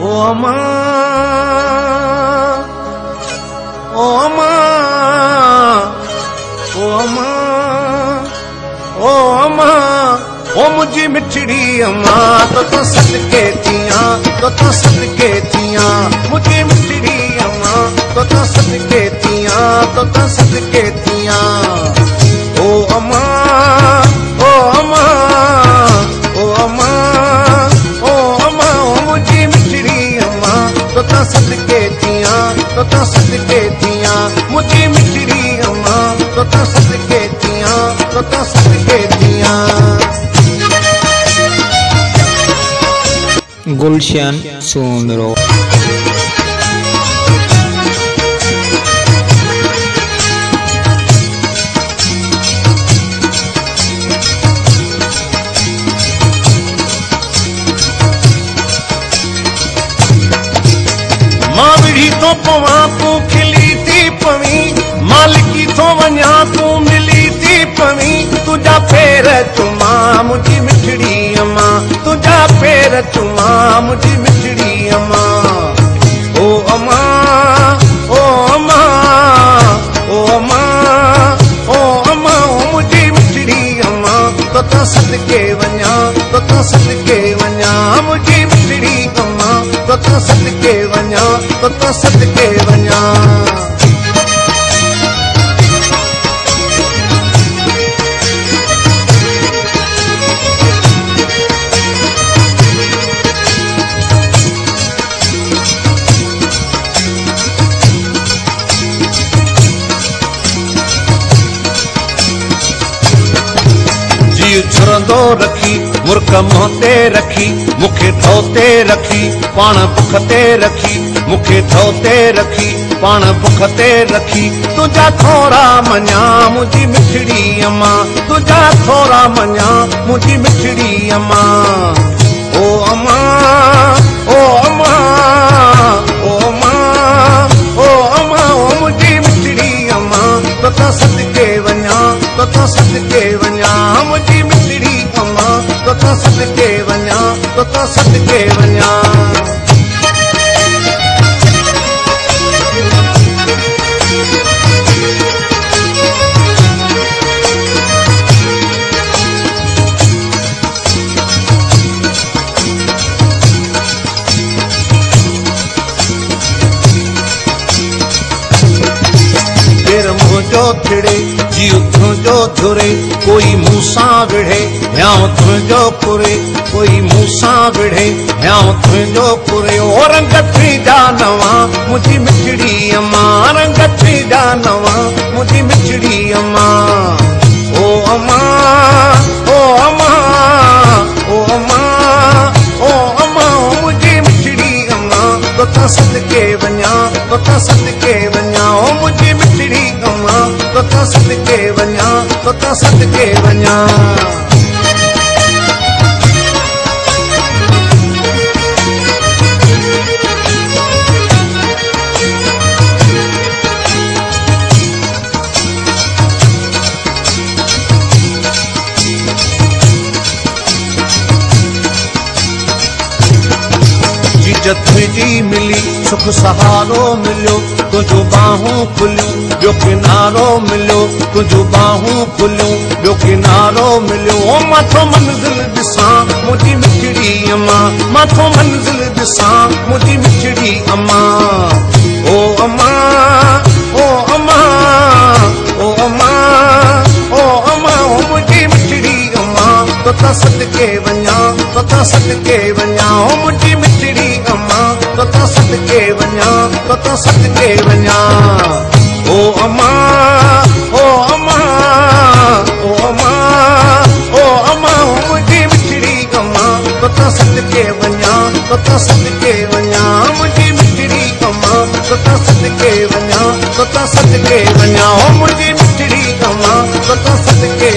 او اما او اما او منهنجي مٺڙي اما تو تو صدقي ٿيان تو تو صدقي ٿيان منهنجي مٺڙي اما تو تو صدقي ٿيان تو تو صدقي तो गुलशन सुंदरो। मावड़ी तो पवा को खिली وڃان تون ملي ٿي پوي. تنهنجا پير چما منهنجي مٺڙي اما تنهنجا پير چما منهنجي مٺڙي اما او اما او اما او اما او اما او منهنجي مٺڙي اما تو صدقي وڃان تو تو صدقي وڃان منهنجي مٺڙي اما تو صدقي وڃان تو تو صدقي رکي مرک منهن تي رکي مون کي ٺو تي رکي پاڻ بک تي رکي مون کي ٺو تي رکي پاڻ بک تي رکي. تنهنجا ٿورا مڃان منهنجي مٺڙي اما تنهنجا ٿورا مڃان منهنجي مٺڙي اما او اما او اما او اما او اما او منهنجي مٺڙي اما تو تو صدقي وڃان تو تو صدقي وڃان منهنجي صدقي وڃان صدقي وڃان. ڦر منهنجو جيو تنهنجو ڌري ڪوئي مون سان وڙهي يا تنهنجو پري ڪوئي مون سان وڙهي يا تنهنجو پري. رنگ جا نوان منهنجي مٺڙي اما رنگ جا نوان منهنجي مٺڙي اما او اما او اما او اما او اما منهنجي مٺڙي اما تو تو صدقي وڃان تو تو صدقي وڃان सदके वञा तो तो सदके वञा تنهنجي ملي سک سهارو مليو تنهنجو ٻانهون کليون ٻيو ڪنارو مليو تنهنجو ٻانهون کليون ٻيو ڪنارو مليو. منزل ڏسان منهنجي مٺڙي اما ماٿو منزل ڏسان منهنجي مٺڙي اما صدقي وڃان وٿا صدقي وڃان. او منهنجي مٺڙي ڪما وت صدقي وڃان ڪٿا صدقي وڃان. او اما او اما او اما او اما منهنجي مٺڙي گما وٿو صدقي وڃان وت صدقي وڃان. منهنجي مٺڙي ڪما ڇو ته صدقي وڃان ڇت صدقي وڃان. او منهنجي مٺڙي ڪما وت صدقي